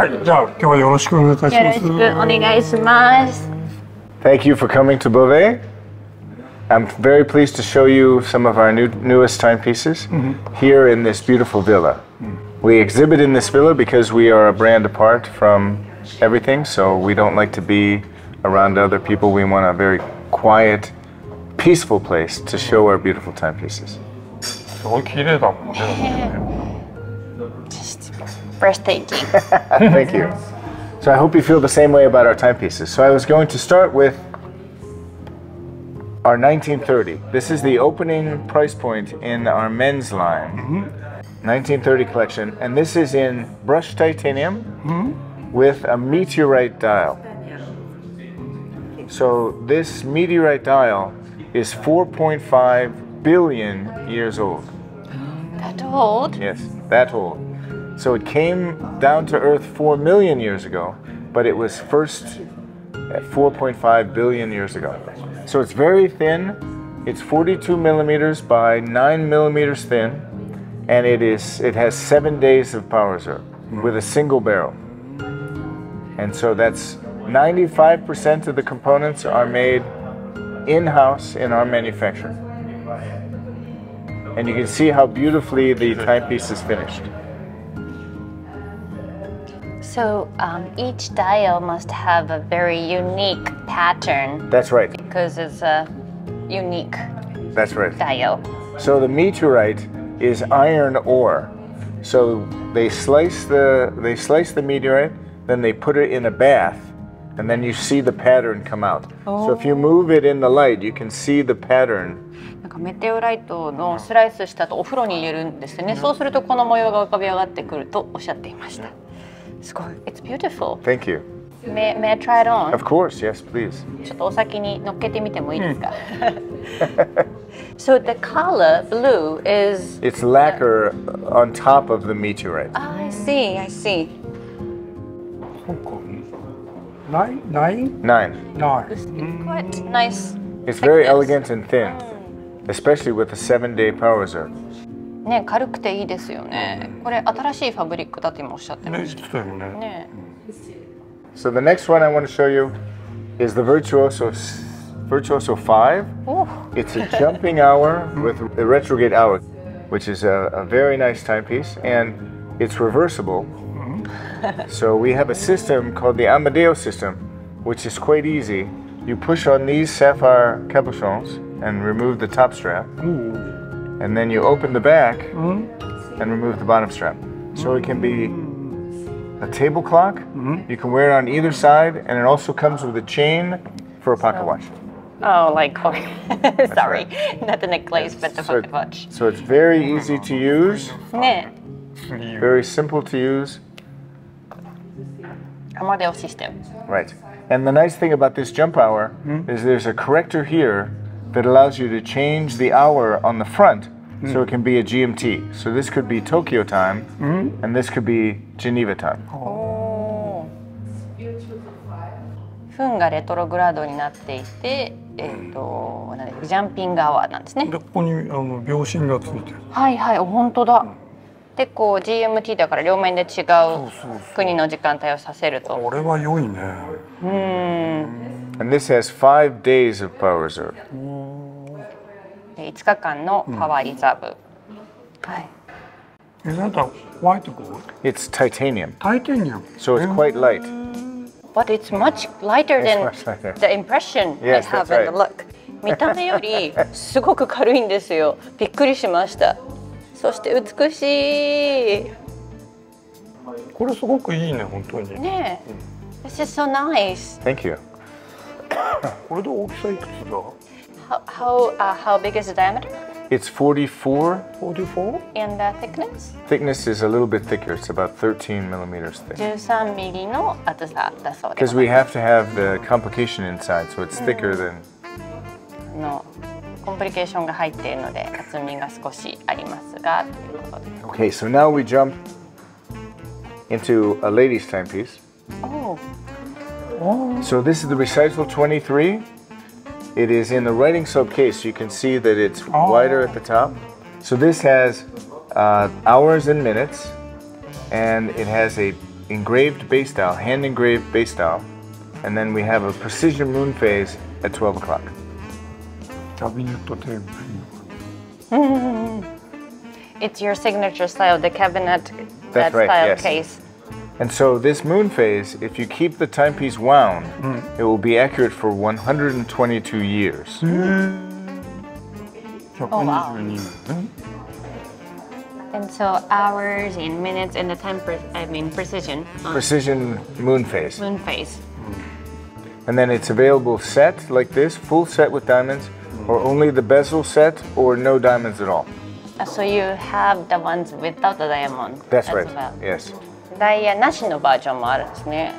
はい、じゃあ今日はよろしくお願いいたします。よろしくお願いします。Thank you for coming to Bovet. I'm very pleased to show you some of our new, newest timepieces mm-hmm. here in this beautiful villa. Mm. We exhibit in this villa because we are a brand apart from everything, so we don't like to be around other people. We want a very quiet, peaceful place to show our beautiful timepieces. breathtaking. Thank you. Thank you. So I hope you feel the same way about our timepieces. So I was going to start with our 1930. This is the opening price point in our men's line. Mm-hmm. 1930 collection. And this is in brushed titanium mm-hmm. with a meteorite dial. So this meteorite dial is 4.5 billion years old. That old? Yes, that old. So it came down to Earth 4 million years ago, but it was first at 4.5 billion years ago. So it's very thin. It's 42 millimeters by 9 millimeters thin, and it is it has seven days of power reserve with a single barrel. And so that's 95% of the components are made in-house in our manufacturing. And you can see how beautifully the timepiece is finished. So um, each dial must have a very unique pattern That's right. because it's a unique That's right. dial. So the meteorite is iron ore. So they slice the they slice the meteorite, then they put it in a bath, and then you see the pattern come out. So if you move it in the light, you can see the pattern なんかメテオライトのスライスした後お風呂に入れるんですよね。そうするとこの模様が浮かび上がってくるとおっしゃっていました。 すごい。It's beautiful. Thank you. May, may I try it on? Of course, yes, please. ちょっとお先に乗っけてみてもいいですか、So the color blue is It's lacquer on top of the meteorite. I see, I see. そうか。ないない Nine. ない。 Quite nice. It's very Thickness. elegant and thin, especially with a seven-day power reserve. ね、軽くていいですよね。これ新しいファブリックだって今おっしゃってまね、した。言ってたよね。ね、 So the next one I want to show you is the Virtuoso Virtuoso 5. お It's a jumping hour with a retrograde hour, which is a, a very nice timepiece, and it's reversible. so we have a system called the Amadeo system, which is quite easy. You push on these sapphire cabochons and remove the top strap, and then you open the back mm -hmm. and remove the bottom strap. So it can be a table clock. Mm -hmm. You can wear it on either side, and it also comes with a chain for a pocket so, watch. Oh, like okay. sorry, right. not the necklace, but the so pocket watch. So it's very easy to use. very simple to use. Right. And the nice thing about this jump hour mm -hmm. is there's a corrector here that allows you to change the hour on the front so it can be a GMT. So this could be Tokyo time and this could be Geneva time. おフンがレトログラードになっていて、えっ、と、なんでジャンピングアワーなんですねで。ここにあの秒針がついてる。はいはい、お本当だ。で、こう GMT だから両面で違うそうそうそう。国の時間帯をさせると。これは良いね。うーん。And this has five days of power reserve. Mm. 5日間のパワーリザーブ。はい。Is that a white gold? It's titanium. Titanium. So it's quite light. But it's much lighter than much lighter. the impression yes, I have in the look. 見た目よりすごく軽いんですよ。びっくりしました。そして美しい。これすごくいいね、本当に。ねえ。Mm. This is so nice. Thank you. これで大きさいくつだ How how uh, how big is the diameter It's 44. 44? and the thickness? Thickness is a little bit thicker. It's about 13 millimeters thick. 13ミリの厚さだそうで Because す。 we have to have the complication inside, so it's thicker than のコンプリケーションが入っているので厚みが少しありますがということで。 Okay, so now we jump into a lady's timepiece. お So this is the Recital 23. It is in the writing slope case. You can see that it's oh. wider at the top. So this has uh, hours and minutes, and it has a engraved base dial, hand engraved base dial, and then we have a precision moon phase at 12 o'clock. it's your signature style, the cabinet, That's that right, style yes. case. And so this moon phase, if you keep the timepiece wound, it will be accurate for 122 years. 122年、And so hours and minutes and the time, per- I mean precision on Precision moon phase. moon phase. And then it's available set like this, full set with diamonds, or only the bezel set, or no diamonds at all. Uh, So you have the ones without the diamond. That's as right. well. Yes. ダイヤなしのバージョンもあるんですね。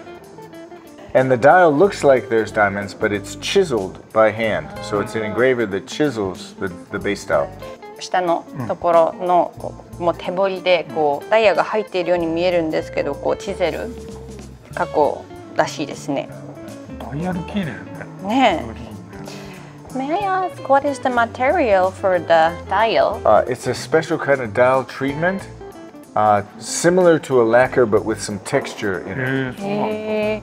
And the dial looks like there's diamonds, but it's chiseled by hand. So it's an engraver that chisels the, the base dial. 下のところのこうもう手彫りでこうダイヤが入っているように見えるんですけどこうチゼル加工らしいですね。ダイヤル綺麗ねねグリーンねえ。May I ask what is the material for the dial? Uh, it's a special kind of dial treatment, uh, similar to a lacquer, but with some texture in it. へえそうなんだへえ。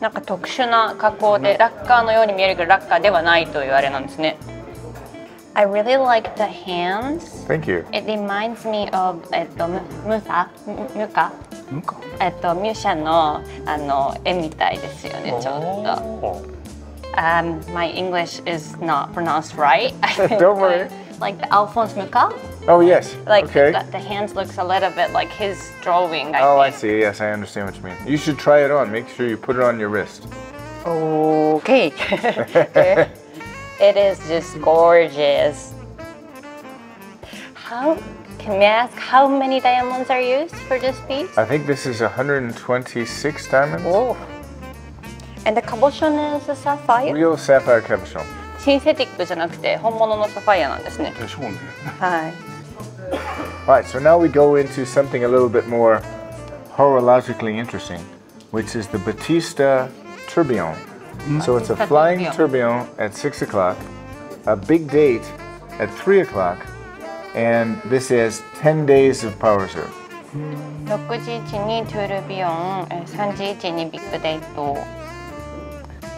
なんか特殊な加工でラッカーのように見えるけどラッカーではないというあれなんですね。I really like the hands. Thank you. It reminds me of えっとムムサムムカなんかえっとミューシャンのあの絵みたいですよねちょっと。あ Um, my English is not pronounced right. Don't worry. like the Alphonse Muka, Oh, yes. like okay. the, the hands looks a little bit like his drawing. I Oh, I think. see. Yes, I understand what you mean. You should try it on. Make sure you put it on your wrist. Okay. it is just gorgeous. How can I ask how many diamonds are used for this piece? I think this is 126 diamonds. Oh. And the cabochon is a sapphire? Real sapphire cabochon. シンセティックじゃなくて本物のサファイアなんですね。でしょうねはい。 Right, so now we go into something a little bit more horologically interesting, which is the Battista Tourbillon. Mm. So it's a flying tourbillon at 6 o'clock, a big date at 3 o'clock, and this is 10 days of power reserve.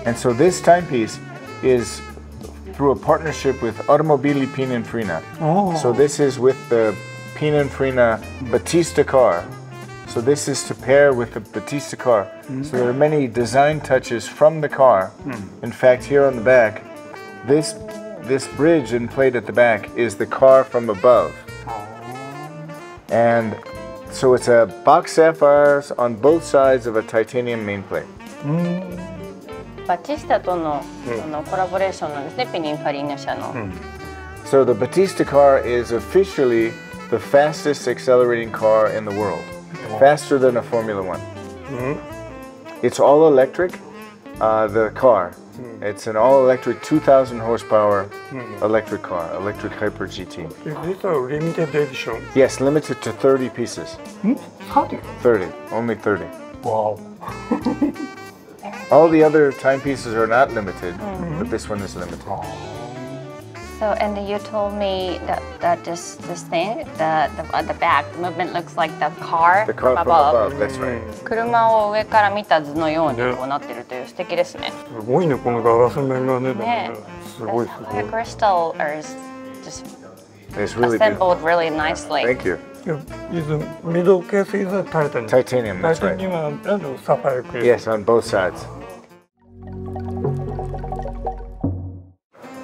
And so this timepiece is through a partnership with Automobili Pininfarina. Oh. So this is with the Pininfarina Battista car. So this is to pair with the Battista car. Mm -hmm. So there are many design touches from the car. Mm. In fact, here on the back, this this bridge and plate at the back is the car from above. Oh. And so it's a box sapphires on both sides of a titanium mainplate. Mm. バチスタとの,、うん、そのコラボレーションなんですね、ピニンファリーナ社の。うん So the Battista car is officially the fastest accelerating car in the world, faster than a Formula One. Mm -hmm. It's all electric, uh, the car. Mm-hmm. It's an all electric 2,000 horsepower mm. electric car, electric Hyper GT. Is this a limited edition? Yes, limited to 30 pieces. Hmm? How 30, only 30. Wow. all the other timepieces are not limited, mm-hmm. but this one is limited. Oh. So, and you told me that, that this this thing, the, the at the back, the movement looks like the car, The car from from above. above, that's right. 車を上から見た図のようにねこうなってるという素敵ですね。すごいねこのガラス面がねでもねねすごいす The ごい sapphire crystal are just It's really beautiful. assembled really nicely. Thank you. is middle case is a titanium Titanium, that's right. titanium and sapphire case Yes, on both sides.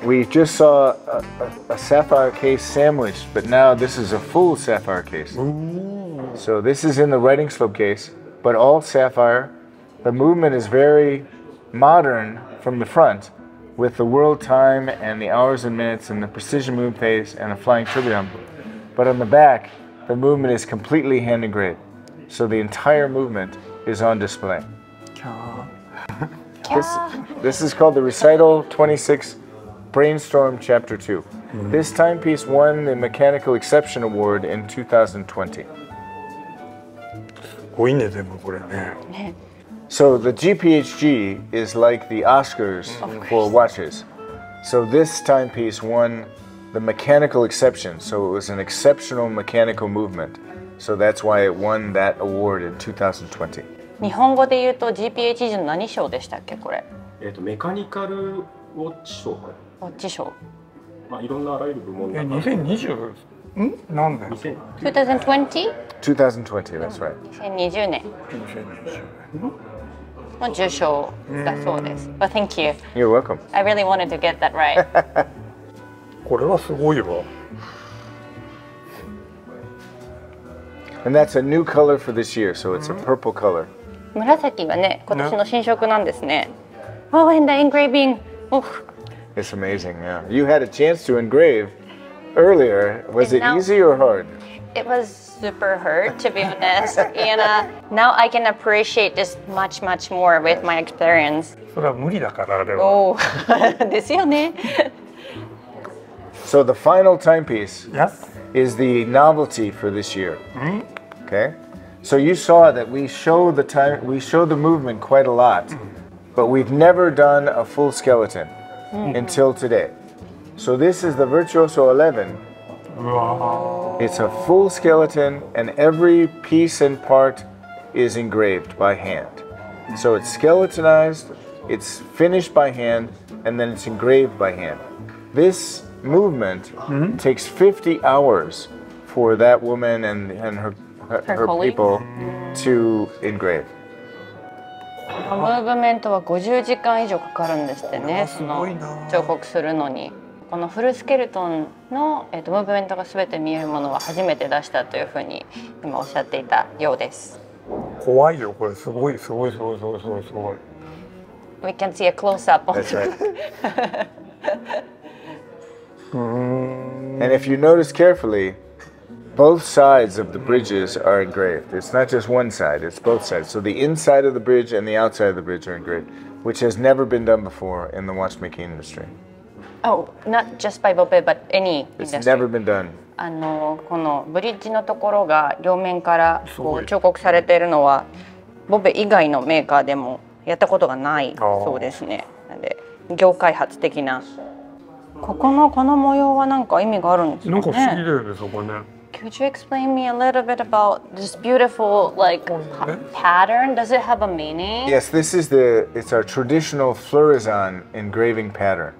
We just saw a, a, a sapphire case sandwich, but now this is a full sapphire case. So this is in the writing slope case, but all sapphire. The movement is very modern from the front, with the world time and the hours and minutes and the precision moon phase and a flying tourbillon. But on the back, the movement is completely hand engraved. So the entire movement is on display. キャー This, this is called the Recital 26 Brainstorm Chapter 2. This timepiece won the Mechanical Exception Award in 2020. すごいねでもこれね So the GPHG is like the Oscars for watches. So this timepiece won the mechanical exception. So it was an exceptional mechanical movement. So that's why it won that award in 2020. 日本語で言うと GPHG の何賞でしたっけこれえっ、とメカニカルウォッチ賞ウォ ッチ賞まあいろんなあらゆる部門えの中2020ん何年2000 2020? 2020, that's right. 2020年2020の受賞だそうです。Well, thank you. You're welcome. I really wanted to get that right. これはすごいわ And that's a new color for this year, so it's a purple color. 紫はね、今年の新色なんですね。Oh, and the engraving. Oh, It's amazing, yeah. You had a chance to engrave earlier. Was And it now- easy or hard? it was super hard, to be honest. And uh, now I can appreciate this much, much more with my experience. それは無理だからあれは Oh, ですよね。 So the final timepiece Yes is the novelty for this year. Okay? So you saw that we show the time we show the movement quite a lot, but we've never done a full skeleton Mm-hmm. until today. So this is the Virtuoso 11. うわ It's a full skeleton and every piece and part is engraved by hand. So it's skeletonized, it's finished by hand, and then it's engraved by hand. This movement mm-hmm. takes 50 hours for that woman and, and her, her, Her her people to engrave. ムーブメントは50時間以上かかるんですってね。すそのごいな彫刻するのに。このフルスケルトンの、えー、とムーブメントが全て見えるものは初めて出したというふうに今おっしゃっていたようです。怖いよこれすごいすごいすごいすごいすごいすごい We can see a close up on ん And if you notice carefully, both sides of the bridges are engraved. It's not just one side, it's both sides. So the inside of the bridge and the outside of the bridge are engraved, which has never been done before in the watchmaking industry. Oh, not just by Bovet, but any It's industry. never been done. あのこのブリッジのところが両面からこう彫刻されているのはボベ以外のメーカーでもやったことがないそうですね。なんで業界発的なここのこの模様は何か意味があるんですかね。なんか不思議だよねそこね。could you explain me a little bit about this beautiful like pa pattern? Does it have a meaning? Yes, this is the it's our traditional Fleurisanne engraving pattern.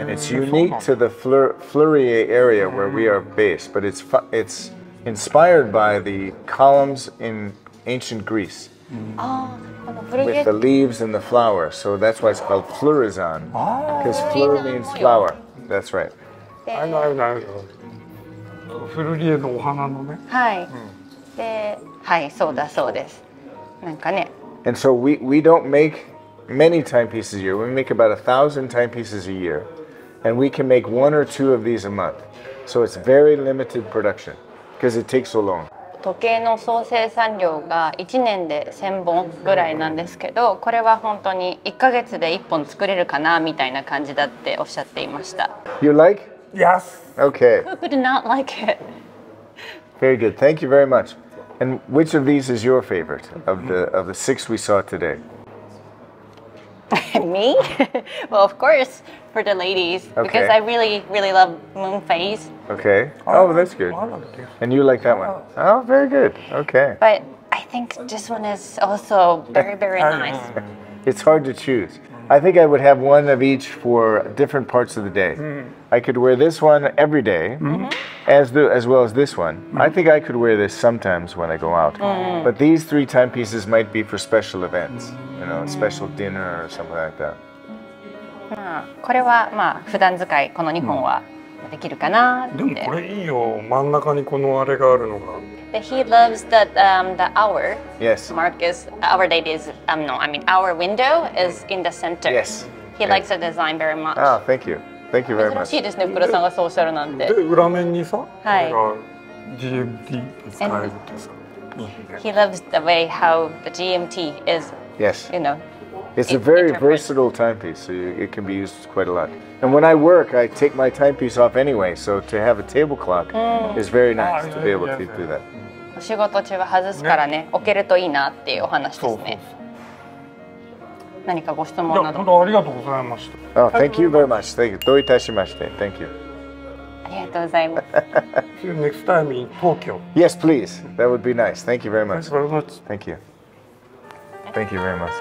And it's ah. unique to the Fleur Fleurier area where we are based, but it's it's inspired by the columns in ancient Greece. Mm. With the leaves and the flowers, so that's why it's called Fleurisanne. Because oh. Ah. fleur means flower. That's right. Eh. あなるほどなるほど。フルリエのお花のねはい。で、はい、そうだそうです。なんかね、And so we, we don't make many timepieces a year. We make about a thousand timepieces a year. And we can make one or two of these a month. So it's very limited production because it takes so long. 時計の総生産量が1年で1000本ぐらいなんですけど、これは本当に1ヶ月で1本作れるかなみたいな感じだっておっしゃっていました。You like? Yes. Okay. Who could not like it? Very good. Thank you very much. And which of these is your favorite of the of the six we saw today? Me? well, of course, for the ladies okay. because I really really love moon phase. Okay. Oh, that's good. And you like that one? Oh, very good. Okay. But I think this one is also very very nice. it's hard to choose. I think I would have one of each for different parts of the day. I could wear this one every day, as the, as well as this one. I think I could wear this sometimes when I go out. But these three timepieces might be for special events, you know, a special dinner or something like that. まあ、これはまあ普段使いこの2本はできるかなって。でもこれいいよ真ん中にこのあれがあるのが But he loves that um, the hour Yes. mark is our date is um no I mean our window is in the center. Yes. He likes the design very much. Oh, thank you. Thank you very 珍 much. しいですね、福田さんがそうおっしゃるなんてで。裏面にさ、はいこれが GMT で使えるってさいいね He loves the way how the GMT is, Yes. you know. It's a It- very interpret. versatile timepiece, so you, it can be used quite a lot. And when I work, I take my timepiece off anyway, so to have a table clock is very nice Ah, to be able yeah, to yeah. do that. お仕事中は外すからね、置けるといいなっていうお話でそうそうすね。何かご質じゃ問などあ本当ありがとうございました Oh, thank you very much. Thank you. どういたしまして. Thank you. ありがとうございます。 See you next time in Tokyo Yes, please. That would be nice. Thank you very Thanks much. very much Thank you. Thank you very much.